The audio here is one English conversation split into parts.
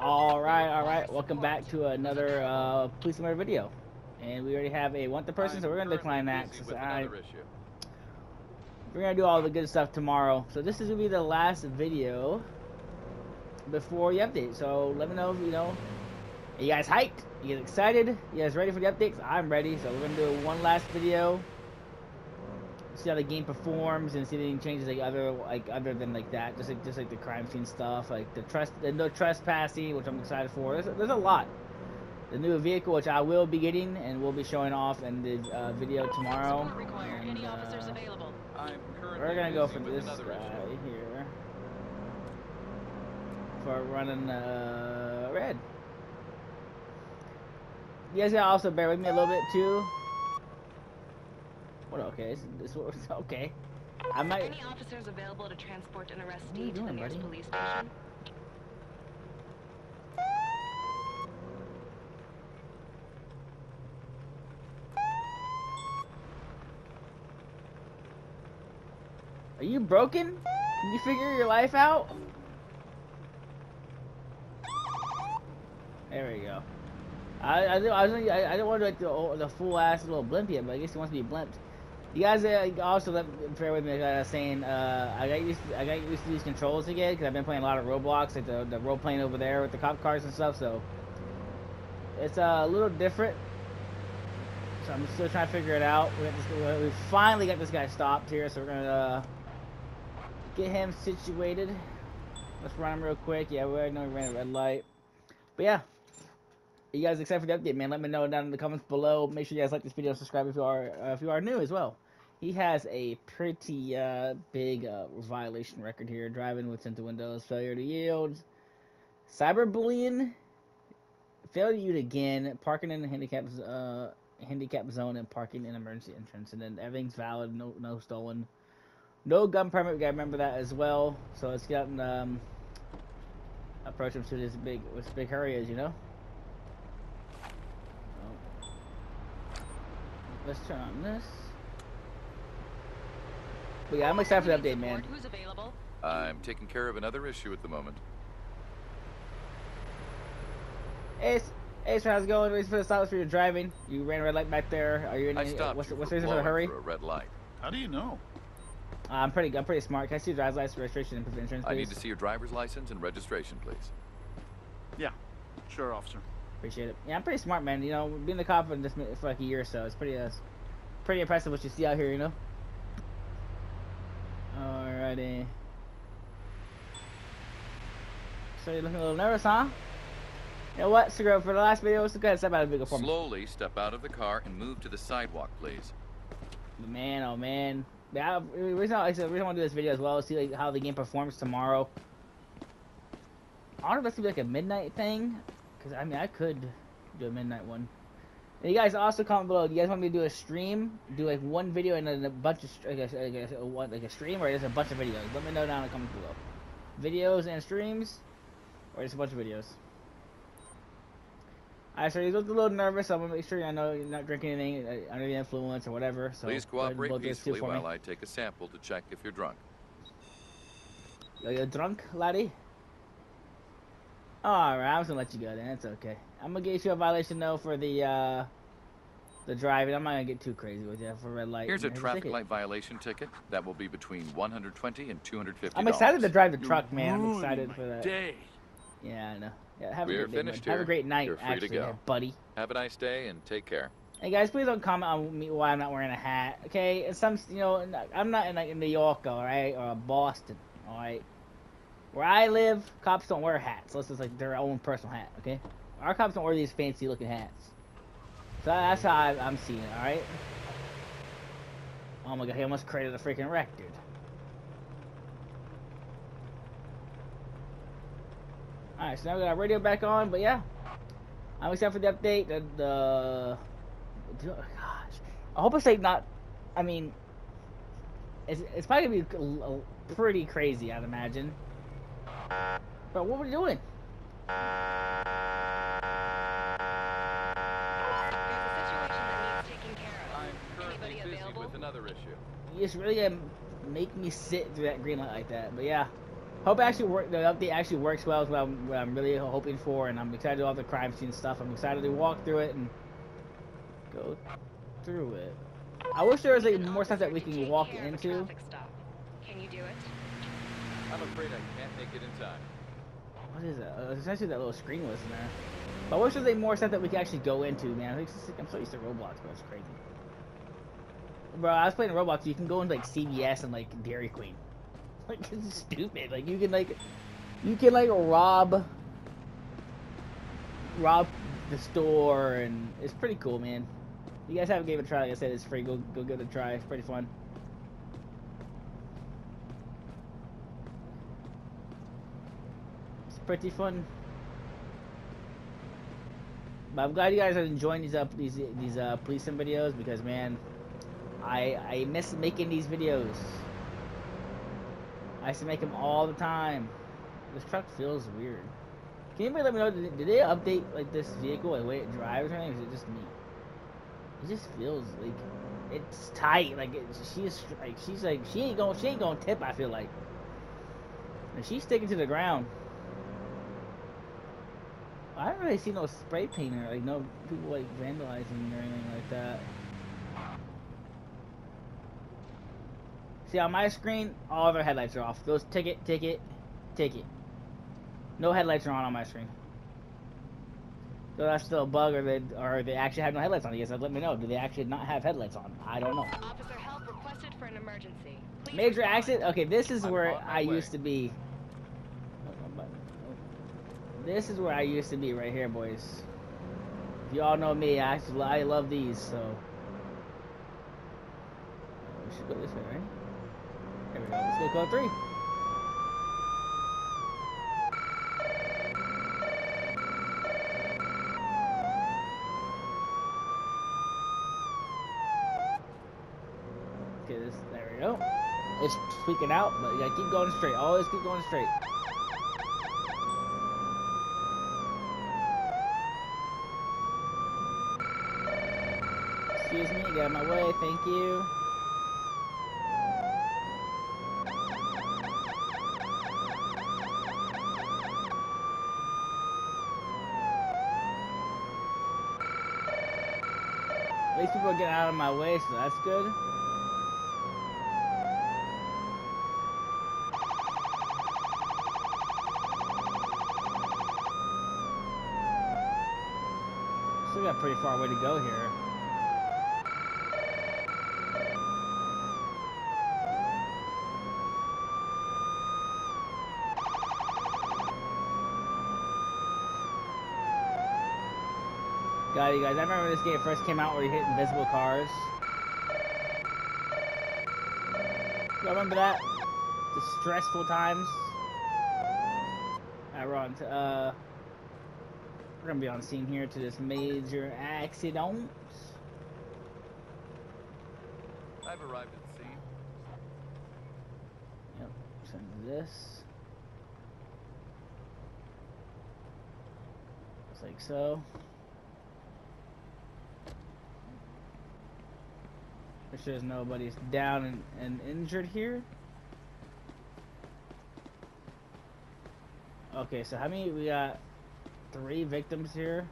All right, all right. Welcome back to another uh, police alert video, and we already have a want the person, so we're gonna decline that. So I, we're gonna do all the good stuff tomorrow. So this is gonna be the last video before the update. So let me know if you know. Are you guys hyped? You guys excited? You guys ready for the updates? I'm ready. So we're gonna do one last video see how the game performs and see if anything changes like other like other than like that just like just like the crime scene stuff like the trust the no trespassing which i'm excited for. There's, there's a lot. The new vehicle which i will be getting and we'll be showing off in the uh, video tomorrow. And, uh, we're gonna go for this guy here. For running uh, red. You guys gotta also bear with me a little bit too what? Okay, this, this okay. I might. Any officers available to transport an arrestee to the nearest police station? Are you broken? Can you figure your life out? There we go. I I, I, was, I, I didn't want to like the, the full ass little blimp yet, but I guess he wants to be blimped. You guys uh, also let bear with me uh, saying uh, I got used to, I got used to these controls again because I've been playing a lot of Roblox, like the the role playing over there with the cop cars and stuff. So it's uh, a little different. So I'm still trying to figure it out. We, this, we finally got this guy stopped here, so we're gonna uh, get him situated. Let's run him real quick. Yeah, we already know we ran a red light. But yeah, you guys excited for the update, man? Let me know down in the comments below. Make sure you guys like this video subscribe if you are uh, if you are new as well. He has a pretty uh, big uh, violation record here: driving with tinted windows, failure to yield, cyberbullying, failure to yield again, parking in a handicap uh, handicap zone, and parking in emergency entrance. And then everything's valid, no no stolen, no gun permit. We gotta remember that as well. So get and um, approach him to this big this big hurry, as you know. Let's turn on this. But yeah, I'm excited for the update, man. Who's available? I'm taking care of another issue at the moment. Ace, Ace, how's it going? Reason for the stop for your driving. You ran a red light back there. Are you in? I any, stopped what's, you what's for the reason for the hurry? For a red light. How do you know? Uh, I'm pretty. I'm pretty smart. Can I see your driver's license, registration, and proof of insurance, please? I need to see your driver's license and registration, please. Yeah, sure, officer. Appreciate it. Yeah, I'm pretty smart, man. You know, being the cop for, this, for like a year or so, it's pretty, uh, pretty impressive what you see out here, you know. Alrighty. So you're looking a little nervous, huh? You know what, Segura, for the last video, let's go ahead and step out of the vehicle for Slowly step out of the car and move to the sidewalk, please. Man, oh man. Yeah, the reason I, the reason I want to do this video as well is see like, how the game performs tomorrow. I don't know if that's gonna be like a midnight thing, because I mean I could do a midnight one. And you guys also comment below. Do you guys want me to do a stream? Do like one video and then a bunch of like a, like a, like a stream, or just a bunch of videos? Let me know down in the comments below. Videos and streams, or just a bunch of videos. Alright, so you look a little nervous. I'm gonna make sure I know you're not drinking anything uh, under the influence or whatever. So please cooperate peacefully while I take a sample to check if you're drunk. Are you drunk, laddie? Alright, I was gonna let you go then. It's okay. I'm gonna get you a violation though for the uh the driving. I'm not gonna get too crazy with you for red light. Here's a traffic light violation ticket. That will be between 120 and 250. I'm excited to drive the truck, man. I'm excited for that. Day. Yeah, I know. Yeah, have We're a great finished day, here. Have a great night, You're free actually, to go. buddy. Have a nice day and take care. Hey guys, please don't comment on me why I'm not wearing a hat. Okay, and some you know I'm not in like in New York, all right, or Boston, all right. Where I live, cops don't wear hats unless it's like their own personal hat. Okay, our cops don't wear these fancy looking hats. So that's how I, I'm seeing it. All right. Oh my god, he almost created a freaking wreck, dude. Alright, so now we got our radio back on, but yeah. I'm excited for the update. The, the oh gosh, I hope it's like not. I mean, it's it's probably gonna be pretty crazy, I'd imagine. But what are we doing? with another issue. You just really gonna make me sit through that green light like that. But yeah, Hope actually work. The update actually works well. Is what I'm, what I'm really hoping for, and I'm excited to do all the crime scene stuff. I'm excited to walk through it and go through it. I wish there was like more stuff that we can walk care of a into. traffic stop. Can you do it? I'm afraid I can't make it in time. What is that? Uh, essentially, that little screen was in there. But I wish there was more stuff that we could actually go into, man. It's I'm so used to Roblox, but it's crazy. Bro, I was playing Roblox. You can go into like CVS and like Dairy Queen. Like it's stupid. Like you can like, you can like rob, rob the store, and it's pretty cool, man. You guys haven't gave it a try. Like I said, it's free. Go go give it a try. It's pretty fun. It's pretty fun. But I'm glad you guys are enjoying these up these these uh policing videos because man, I I miss making these videos. I used to make them all the time. This truck feels weird. Can anybody let me know? Did, did they update like this vehicle, like the way it drives, or anything? Or is it just me? It just feels like it's tight. Like she's like she's like she ain't gonna she ain't gonna tip. I feel like, and she's sticking to the ground. I haven't really seen no spray paint or like no people like vandalizing or anything like that. See on my screen, all of our headlights are off. Those ticket, ticket, ticket. No headlights are on on my screen. So that's still a bug, or they or they actually have no headlights on. You guys let me know. Do they actually not have headlights on? I don't know. Officer help requested for an emergency. Please Major accident. Okay, this is I'm where I way. used to be. This is where I used to be, right here, boys. If you all know me, I actually I love these. So oh, we should go this way, right? There we go. Let's go code three. Okay, this, there we go. It's freaking out, but gotta keep going straight. Always keep going straight. Excuse me, get out of my way, thank you. At least people are getting out of my way, so that's good. Still got a pretty far way to go here. You guys, I remember this game first came out where you hit invisible cars. You remember that? The stressful times. Alright, we're on to, uh... We're gonna be on scene here to this major accident. I've arrived at the scene. Yep, send this. Just like so. Make sure there's nobody's down and, and injured here. Okay, so how many we got? Three victims here.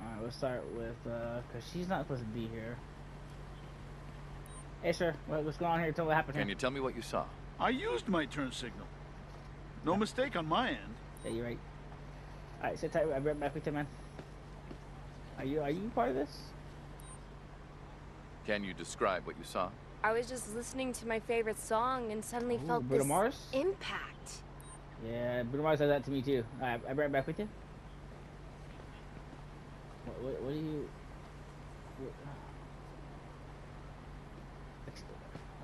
Alright, we'll start with uh cause she's not supposed to be here. Hey sir, what, what's going on here? Tell me what happened here. Can here. you tell me what you saw? I used my turn signal. No mistake on my end. Yeah, you're right. Alright, sit tight. I'll be right back with you, man. Are you are you part of this? Can you describe what you saw? I was just listening to my favorite song and suddenly Ooh, felt Bruno this Mars? impact. Yeah, Bruno Mars said that to me too. Alright, I'll be right back with you. What, what, what do you... What,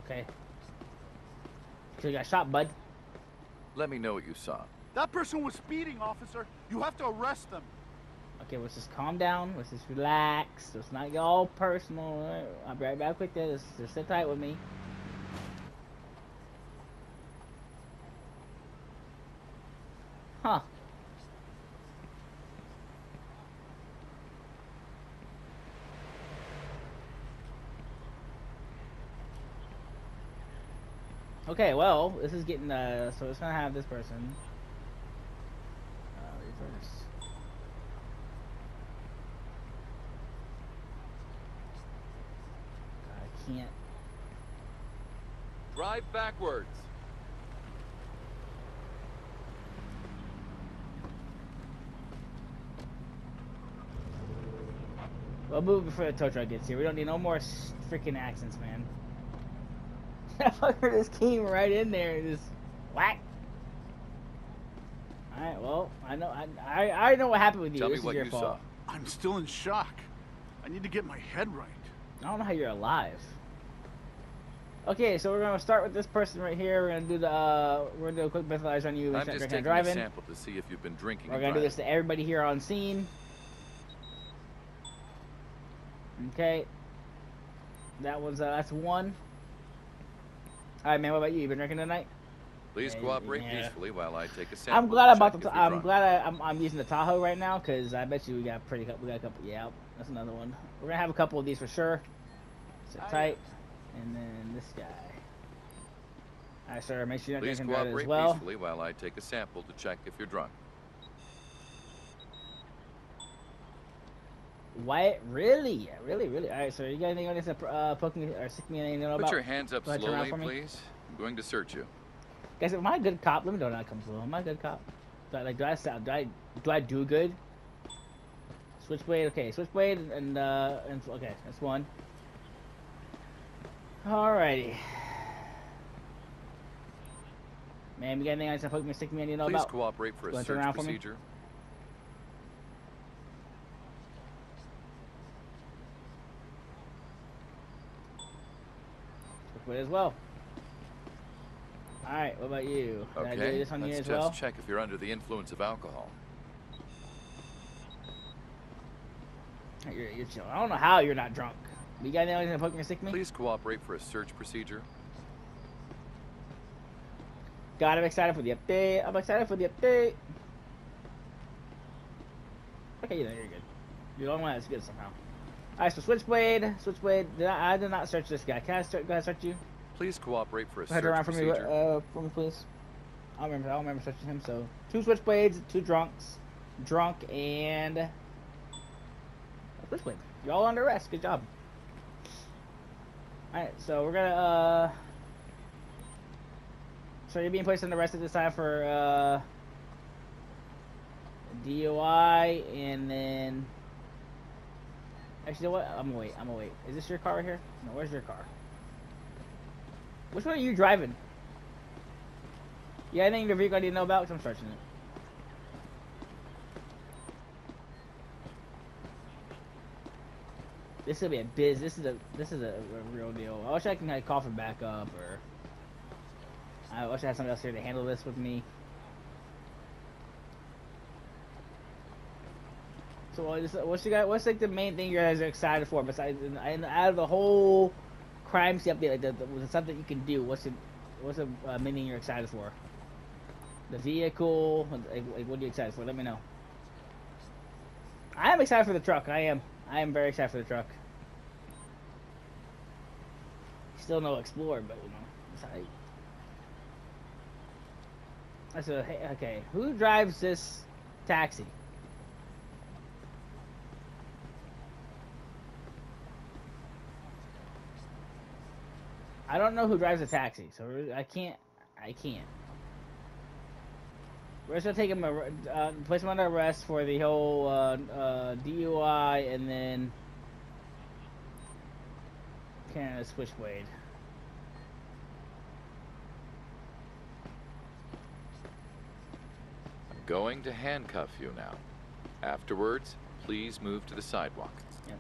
okay. So you got shot, bud. Let me know what you saw. That person was speeding, officer. You have to arrest them. Okay, let's just calm down. Let's just relax. Let's not get all personal. I'll be right back with you. Just, just sit tight with me. Huh. Okay, well, this is getting, uh, so it's gonna have this person. Uh, reverse. I can't. Drive backwards. We'll move before the tow truck gets here. We don't need no more freaking accents, man. That fucker just came right in there and just whack. Alright, well, I know I, I I know what happened with you. Tell this me is what your you fault. saw. I'm still in shock. I need to get my head right. I don't know how you're alive. Okay, so we're gonna start with this person right here. We're gonna do the uh, we're gonna do a quick breathalyzer on you. I'm just drinking and taking a sample to see if you've been drinking We're gonna do this to everybody here on scene. Okay. That was uh, that's one. All right, man. What about you? You been drinking tonight? Please Yeah, cooperate yeah. peacefully while I take a sample. I'm glad I'm about check to. if you're I'm drunk. glad I, I'm, I'm using the Tahoe right now because I bet you we got pretty. We got a couple. Yeah, that's another one. We're gonna have a couple of these for sure. Sit Aye. tight, and then this guy. All right, sir. Make sure you're not Please drinking that as well. peacefully while I take a sample to check if you're drunk. Why? Really? Really, really. All right, sir. You got anything on this? Uh, poke me or stick me in anything Put about? your hands up Go ahead, turn around slowly, please. I'm going to search you. Guys, am I a good cop? Let me know when that come through. Am I a good cop? Do I, like, do I sound, do I, do I do good? Switchblade, okay, switchblade, and, uh, and, okay, that's one. Alrighty. Man, you got anything else to poke me, stick me in, you know Please about? cooperate for a search around for me. procedure. Switchblade as well. Alright, what about you? Do Okay, this on let's as just well? check if you're under the influence of alcohol. You're, you're. I don't know how you're not drunk. You got anything to poke me, stick me? Please cooperate for a search procedure. God, I'm excited for the update. I'm excited for the update. Okay, you know, you're good. You're the only one that's good somehow. Alright, so Switchblade. Switchblade. Did I, I did not search this guy. Can I start, go ahead search you? Please cooperate for a Go ahead search around for me, procedure. uh, for me, please. I don't remember. I don't remember searching him. So two Switchblades, two drunks, drunk, and a Switchblade. You're all under arrest. Good job. Alright, so we're gonna uh. So you're being placed under arrest at this time for uh. DUI and then. Actually, what? I'm gonna wait. I'm gonna wait. Is this your car right here? No, where's your car? Which one are you driving? Yeah, anything in your vehicle I didn't know about? 'Cause I'm searching it. This is gonna be a biz. This is a this is a, a real deal. I wish I can like, cough it back up, or I wish I had somebody else here to handle this with me. So what is, what's you got? What's like the main thing you guys are excited for besides and out of the whole crime scene update, like the, the, the stuff that you can do? What's the what's the uh, main thing you're excited for? The vehicle, like, like what are you excited for? Let me know. I am excited for the truck. I am. I am very excited for the truck. Still no Explorer, but you know, it's. I said, hey, okay, who drives this taxi? I don't know who drives a taxi, so I can't. I can't. We're just gonna take him, ar- uh, place him under arrest for the whole uh, uh, DUI and then Canada Switchblade. I'm going to handcuff you now. Afterwards, please move to the sidewalk.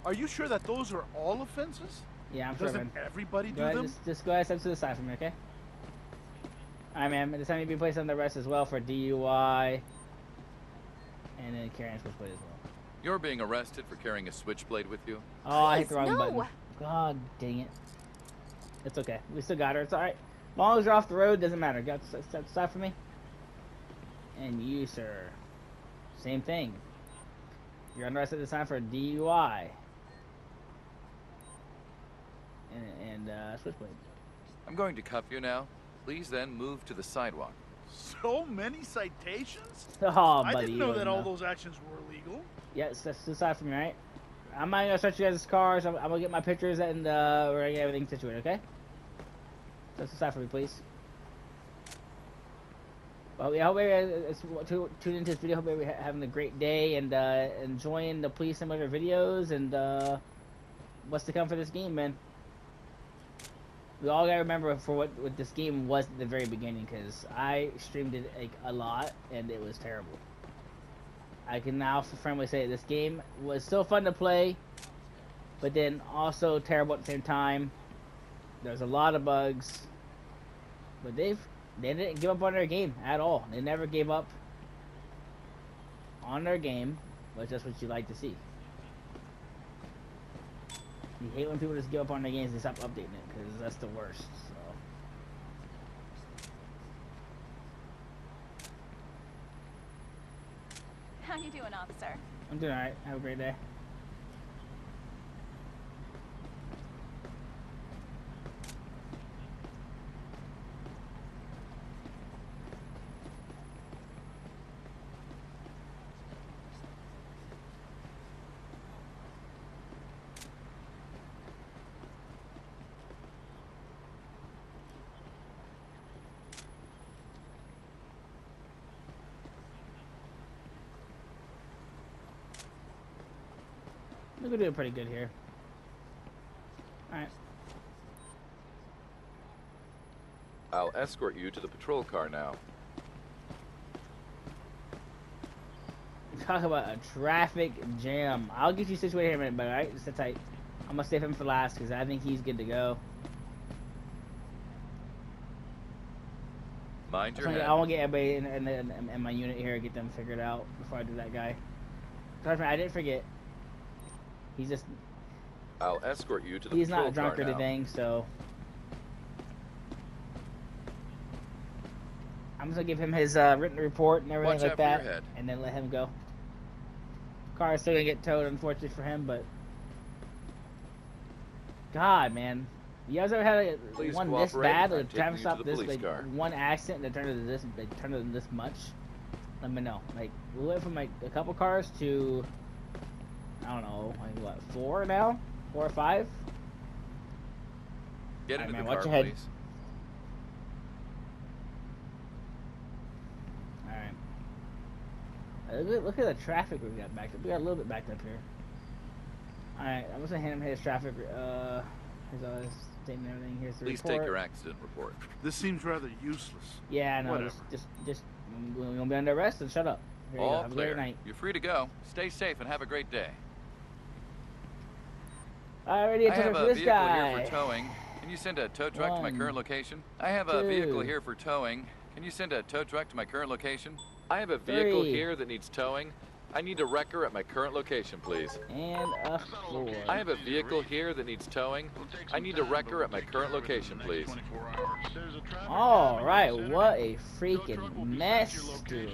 Are you sure that those are all offenses? Yeah, I'm sure. Doesn't everybody do Go ahead, them? just, just go ahead, and step to the side for me, okay? Alright, man. This time you be placed under arrest as well for DUI and then carrying a Switchblade as well. You're being arrested for carrying a switchblade with you. Oh, I hit the Please, wrong no. button. God dang it. It's okay. We still got her. It's alright. As long as you're off the road, doesn't matter. Got step step aside for me. And you, sir. Same thing. You're under arrest at this time for DUI. And, and uh, switchblade. I'm going to cuff you now. Please then move to the sidewalk. So many citations? Oh, I didn't know don't that all those actions were illegal. Yes, that's aside from me, right? I'm not gonna search you guys' cars. I'm, I'm gonna get my pictures and uh, we're gonna get everything situated, okay? Just aside from me, please. Well, yeah, hope everybody to tune into this video. Hope everybody ha- having a great day and uh, enjoying the police simulator videos and uh, what's to come for this game, man. We all gotta remember for what, what this game was at the very beginning, because I streamed it like a lot and it was terrible. I can now firmly say this game was still fun to play, but then also terrible at the same time. There's a lot of bugs, but they've they didn't give up on their game at all. They never gave up on their game, but that's what you like to see. You hate when people just give up on their games and stop updating it, because that's the worst. So. How you doing, officer? I'm doing alright. Have a great day. We're doing pretty good here. Alright. I'll escort you to the patrol car now. Talk about a traffic jam. I'll get you situated here in a minute, but alright, just sit tight. I'm gonna save him for last because I think he's good to go. Mind your I head. want to get everybody in, in, in, in my unit here, get them figured out before I do that guy. Trust me, I didn't forget. He's just, I'll escort you to the he's not drunk car or anything, so. I'm just gonna give him his uh, written report and everything Watch like out for your that, and then let him go. Car is still gonna get towed, unfortunately for him, but. God, man. You guys ever had a, one this bad, like a traffic to stop this, like car. one accident that turned into this, they turned into this much? Let me know. Like, we went from like a couple cars to, I don't know, like what, four now? Four or five? Get Alright, into man, the car, your head. please. Alright. Look, at- look at the traffic we got backed up. We got a little bit backed up here. Alright, I'm just gonna hand him his traffic, uh, his, uh, his statement and everything. Here's the Please report. take your accident report. This seems rather useless. Yeah, no, Whatever. just, just, just, we're gonna be under arrest and shut up. Here you go. All Have a clear. great night. You're free to go. Stay safe and have a great day. I already I have a this vehicle guy. here for towing. Can you send a tow truck to my current location? I have a vehicle here for towing. Can you send a tow truck to my current location? I have a vehicle Three. here that needs towing. I need a wrecker at my current location, please. And a four. I have a vehicle here that needs towing. I need a wrecker at my current location, please. All right, what a freaking mess, dude.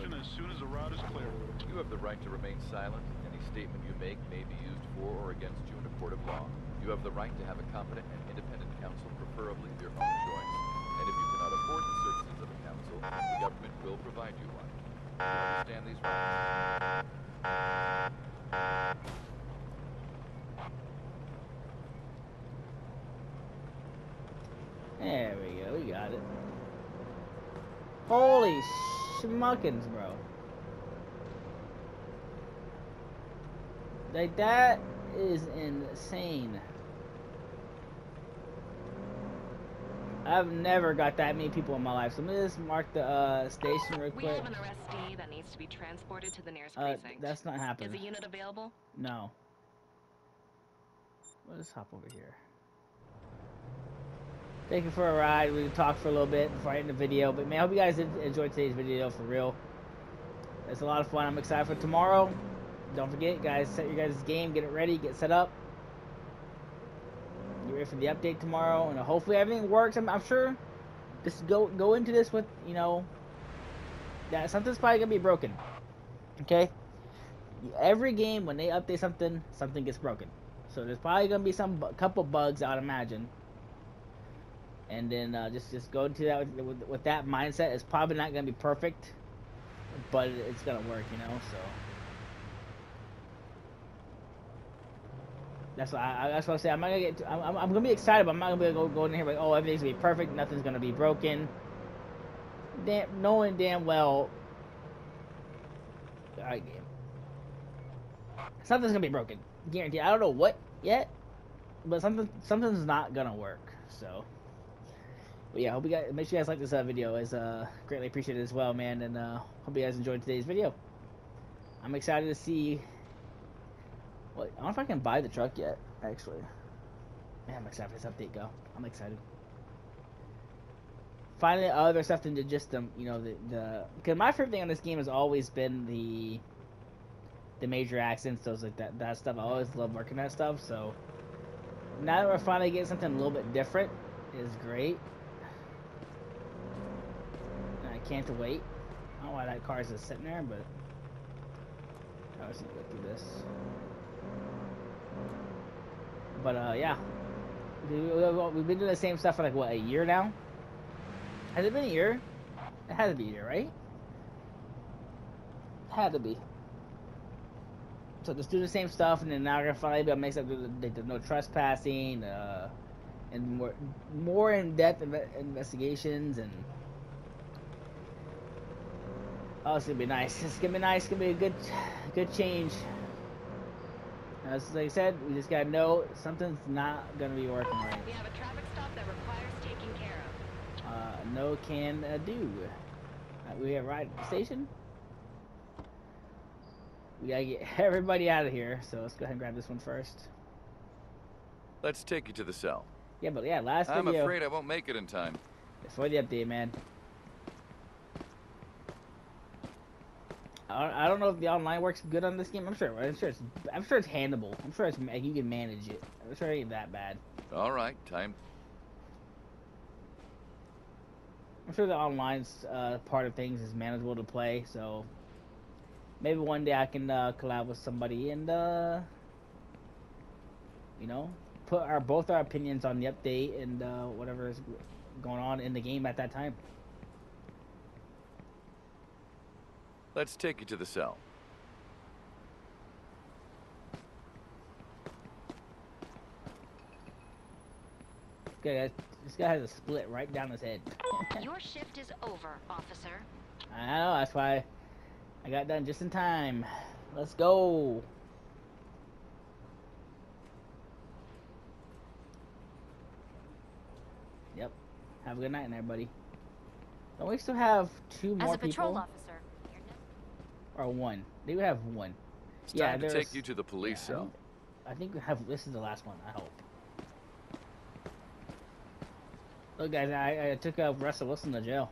You have the right to remain silent. Any statement you make may be used for or against you in a court of law. You have the right to have a competent and independent counsel, preferably of your own choice. And if you cannot afford the services of a counsel, the government will provide you one. Do you understand these rights? There we go, we got it. Holy schmuckins, bro. Like, that is insane. I've never got that many people in my life. So let me just mark the uh, station real quick. We have an arrestee that needs to be transported to the nearest Uh, precinct. that's not happening. Is a unit available? No. Let's hop over here. Thank you for a ride. We talked for a little bit before I end the video. But man, I hope you guys enjoyed today's video for real. It's a lot of fun. I'm excited for tomorrow. Don't forget, guys, set your guys' game, get it ready, get set up. Get ready for the update tomorrow, and hopefully everything works. I'm, I'm sure. Just go go into this with you know that something's probably gonna be broken. Okay. Every game when they update something, something gets broken. So there's probably gonna be some couple bugs, I'd imagine. and then uh, just just go into that with, with, with that mindset. It's probably not gonna be perfect, but it's gonna work, you know. So that's what I, that's what I say. I'm not gonna get. Too, I'm, I'm gonna be excited, but I'm not gonna be go, go in here like, oh, everything's gonna be perfect, nothing's gonna be broken. Damn, knowing damn well. Game. Something's gonna be broken, guaranteed. I don't know what yet, but something something's not gonna work. So. But yeah, hope you guys make sure you guys like this uh, video. It's uh, greatly appreciated as well, man. And uh, hope you guys enjoyed today's video. I'm excited to see. What I don't know if I can buy the truck yet. Actually, man, I'm excited for this update. Go. I'm excited. Finally, other stuff than just the you know the the because my favorite thing on this game has always been the the major accents, those like that that stuff. I always love working that stuff. So now that we're finally getting something a little bit different, is great. I can't wait. I don't know why that car is just sitting there, but I was gonna go through this. But uh, yeah, we've been doing the same stuff for like what a year now. Has it been a year? It had to be a year, right? Had to be. So just do the same stuff, and then now we're gonna finally be able to make something. There's no trespassing, uh, and more more in depth investigations and Oh, it's gonna be nice. It's gonna be nice. It's gonna be a good, good change. As like I said, we just gotta know something's not gonna be working right. We have a traffic stop that requires taking care of. Uh, no can uh, do. Uh, we have right station. We gotta get everybody out of here. So let's go ahead and grab this one first. Let's take you to the cell. Yeah, but yeah, last I'm video. I'm afraid I won't make it in time. Before the update, man. I don't know if the online works good on this game. I'm sure. I'm sure it's. I'm sure it's handleable. I'm sure it's you can manage it. I'm sure it ain't that bad. All right, time. I'm sure the online uh, part of things is manageable to play. So maybe one day I can uh, collab with somebody and uh, you know put our both our opinions on the update and uh, whatever is going on in the game at that time. Let's take you to the cell. Okay, this guy has a split right down his head. Your shift is over, officer. I know, that's why I got done just in time. Let's go. Yep. Have a good night, in there, buddy. Don't we still have two more As a patrol people? officer, or one. They would have one. It's yeah, time to take you to the police yeah, cell. I think, I think we have. This is the last one. I hope. Look, guys, I, I took uh, Russell Wilson to jail.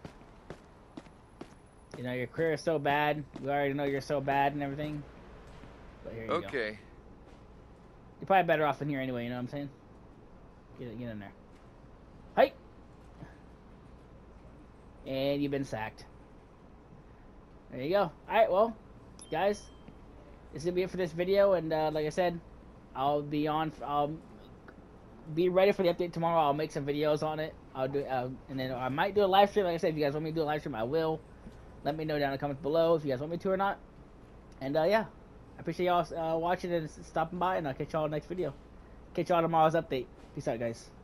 You know, your career is so bad. We already know you're so bad and everything. But here you okay. go. Okay. You're probably better off in here anyway. You know what I'm saying? Get get in there. Hey. And you've been sacked. There you go. Alright, well, guys, this is going to be it for this video, and uh, like I said, I'll be on, I'll be ready for the update tomorrow. I'll make some videos on it. I'll do, uh, and then I might do a live stream. Like I said, if you guys want me to do a live stream, I will. Let me know down in the comments below if you guys want me to or not. And uh, yeah, I appreciate y'all uh, watching and stopping by, and I'll catch y'all next video. Catch y'all tomorrow's update. Peace out, guys.